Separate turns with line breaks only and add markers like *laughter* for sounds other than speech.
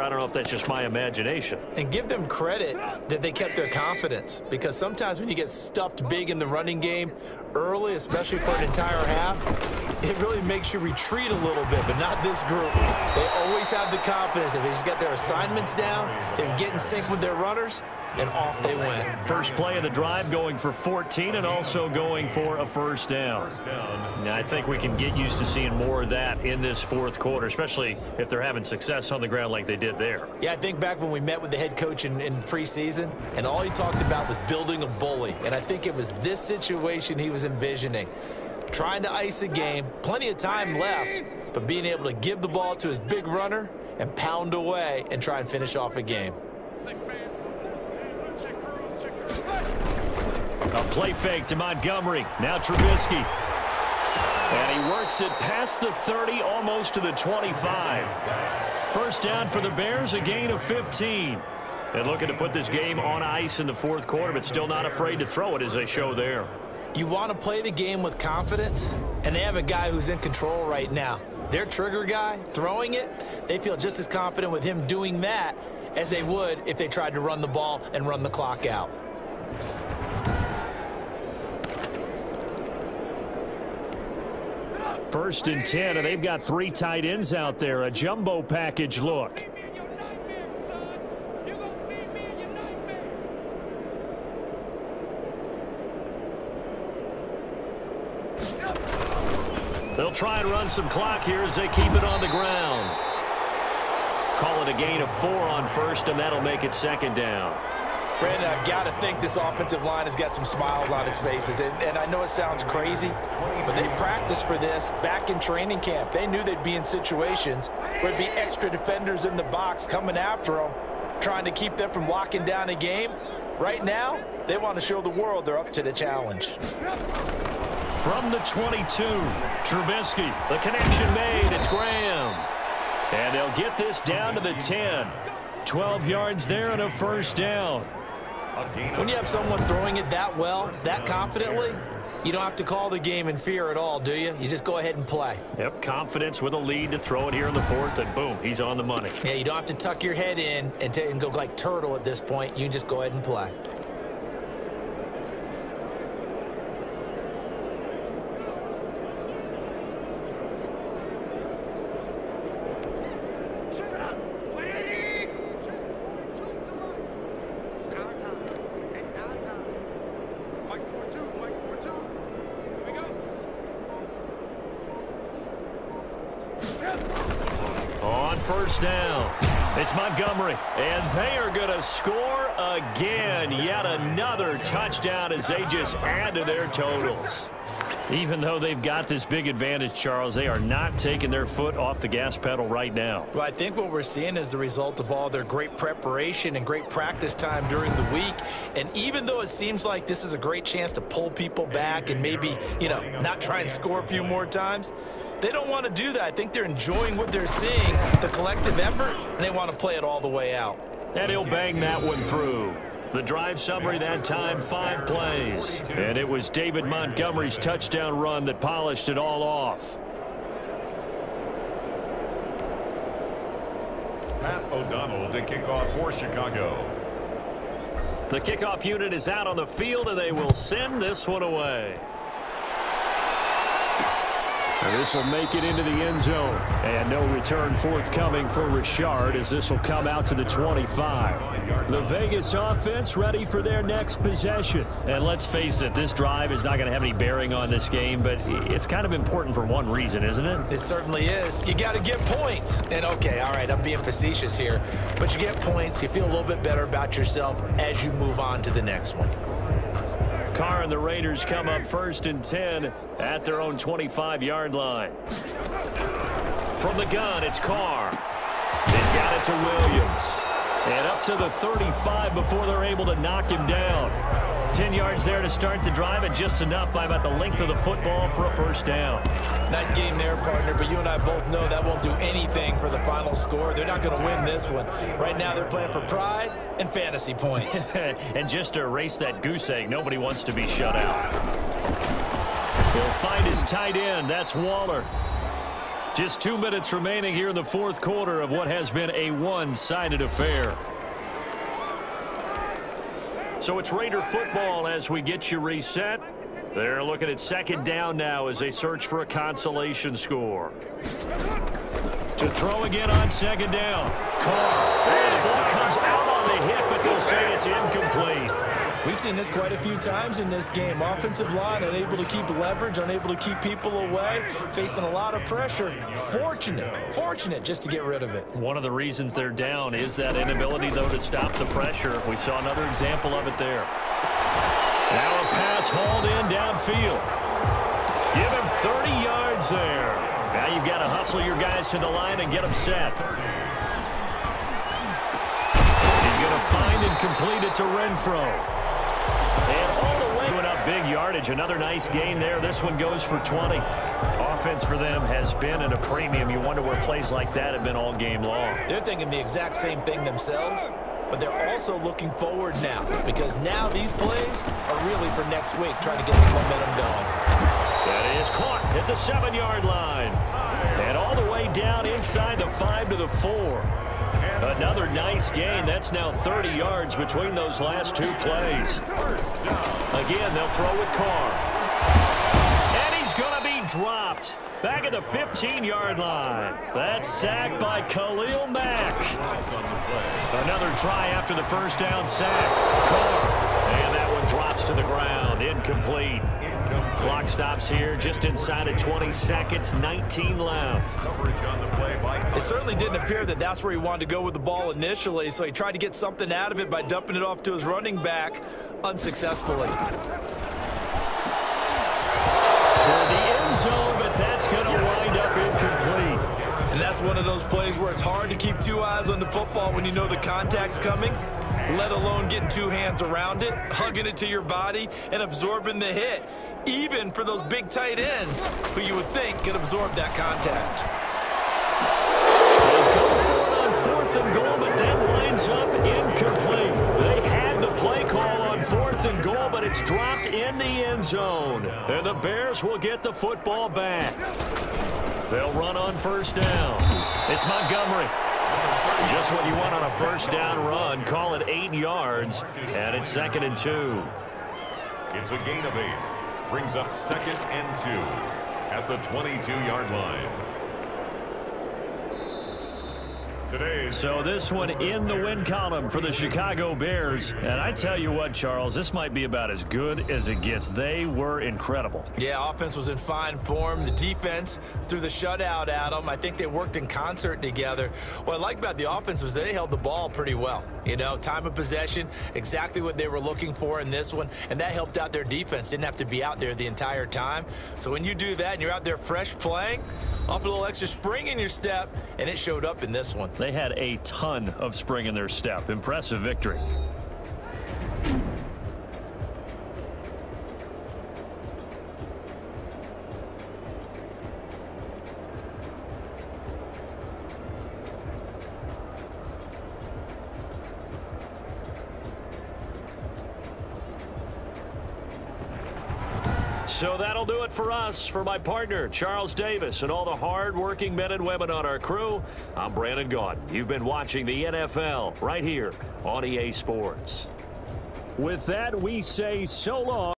I don't know if that's just my imagination.
And give them credit that they kept their confidence because sometimes when you get stuffed big in the running game early, especially for an entire half, it really makes you retreat a little bit, but not this group. They always have the confidence. If they just get their assignments down, they get in sync with their runners, and off they went.
First play of the drive going for 14 and also going for a first down. Now, I think we can get used to seeing more of that in this fourth quarter, especially if they're having success on the ground like they did there.
Yeah, I think back when we met with the head coach in, in preseason, and all he talked about was building a bully. And I think it was this situation he was envisioning. Trying to ice a game, plenty of time left, but being able to give the ball to his big runner and pound away and try and finish off a game.
A play fake to Montgomery. Now Trubisky. And he works it past the 30, almost to the 25. First down for the Bears, a gain of 15. And looking to put this game on ice in the fourth quarter, but still not afraid to throw it as they show there.
You want to play the game with confidence, and they have a guy who's in control right now. Their trigger guy, throwing it, they feel just as confident with him doing that as they would if they tried to run the ball and run the clock out.
First and 10, and they've got three tight ends out there. A jumbo package look. They'll try and run some clock here as they keep it on the ground. Call it a gain of four on first, and that'll make it second down.
Brandon, I've got to think this offensive line has got some smiles on its faces. And, and I know it sounds crazy, but they practiced for this back in training camp. They knew they'd be in situations where there'd be extra defenders in the box coming after them, trying to keep them from locking down a game. Right now, they want to show the world they're up to the challenge.
From the 22, Trubisky, the connection made. It's Graham. And they'll get this down to the 10. 12 yards there and a first down.
When you have someone throwing it that well, that confidently, you don't have to call the game in fear at all, do you? You just go ahead and play.
Yep, confidence with a lead to throw it here in the fourth, and boom, he's on the money.
Yeah, you don't have to tuck your head in and, and go like turtle at this point. You can just go ahead and play.
It's Montgomery, and they are going to score again. Yet another touchdown as they just add to their totals. Even though they've got this big advantage, Charles, they are not taking their foot off the gas pedal right now.
Well, I think what we're seeing is the result of all their great preparation and great practice time during the week. And even though it seems like this is a great chance to pull people back and maybe, you know, not try and score a few more times, they don't want to do that. I think they're enjoying what they're seeing, the collective effort, and they want to play it all the way out.
And he'll bang that one through. The drive summary that time, five plays. And it was David Montgomery's touchdown run that polished it all off.
Pat O'Donnell to kick off for Chicago.
The kickoff unit is out on the field, and they will send this one away. This will make it into the end zone. And no return forthcoming for Richard as this will come out to the 25. The Vegas offense ready for their next possession. And let's face it, this drive is not going to have any bearing on this game, but it's kind of important for one reason, isn't it?
It certainly is. You got to get points. And okay, all right, I'm being facetious here, but you get points. You feel a little bit better about yourself as you move on to the next one.
Carr and the Raiders come up first and 10 at their own 25-yard line. From the gun, it's Carr. He's got it to Williams. And up to the 35 before they're able to knock him down. 10 yards there to start the drive and just enough by about the length of the football for a first down.
Nice game there, partner, but you and I both know that won't do anything for the final score. They're not going to win this one. Right now they're playing for pride and fantasy points. *laughs*
and just to erase that goose egg, nobody wants to be shut out. He'll find his tight end. That's Waller. Just two minutes remaining here in the fourth quarter of what has been a one-sided affair. So it's Raider football as we get you reset. They're looking at second down now as they search for a consolation score. To throw again on second down. Carr. And the ball comes out on the hit, but they'll say it's incomplete.
We've seen this quite a few times in this game. Offensive line unable to keep leverage, unable to keep people away, facing a lot of pressure. Fortunate, fortunate just to get rid of it.
One of the reasons they're down is that inability, though, to stop the pressure. We saw another example of it there. Now a pass hauled in downfield. Give him 30 yards there. Now you've got to hustle your guys to the line and get them set. He's going to find and complete it to Renfrow. And all the way going up big yardage. Another nice gain there. This one goes for 20. Offense for them has been at a premium. You wonder where plays like that have been all game long.
They're thinking the exact same thing themselves but they're also looking forward now because now these plays are really for next week, trying to get some momentum going.
That is caught at the seven-yard line. And all the way down inside the five to the four. Another nice gain. That's now 30 yards between those last two plays. Again, they'll throw with Carr. And he's going to be dropped. Back at the 15-yard line. That's sacked by Khalil Mack. Another try after the first down sack. Carr. And that one drops to the ground. Incomplete. Clock stops here just inside of 20 seconds. 19 left.
It certainly didn't appear that that's where he wanted to go with the ball initially, so he tried to get something out of it by dumping it off to his running back unsuccessfully.
Toward the end zone, but that's going to wind up incomplete.
And that's one of those plays where it's hard to keep two eyes on the football when you know the contact's coming, let alone getting two hands around it, hugging it to your body, and absorbing the hit, even for those big tight ends who you would think could absorb that contact.
They go for it on fourth and goal, but that winds up incomplete. They had the play call on fourth and goal, but it's dropped in the end zone. And the Bears will get the football back. They'll run on first down. It's Montgomery. Just what you want on a first down run. Call it eight yards, and it's second and two.
It's a gain of eight. Brings up second and two at the 22-yard line.
So this one in the win column for the Chicago Bears. And I tell you what, Charles, this might be about as good as it gets. They were incredible.
Yeah, offense was in fine form. The defense threw the shutout at them. I think they worked in concert together. What I like about the offense was they held the ball pretty well. You know, time of possession, exactly what they were looking for in this one, and that helped out their defense. Didn't have to be out there the entire time. So when you do that and you're out there fresh playing, off a little extra spring in your step, and it showed up in this one.
They had a ton of spring in their step. Impressive victory. So that'll do it for us. For my partner, Charles Davis, and all the hard-working men and women on our crew, I'm Brandon Gaudin. You've been watching the NFL right here on EA Sports. With that, we say so long.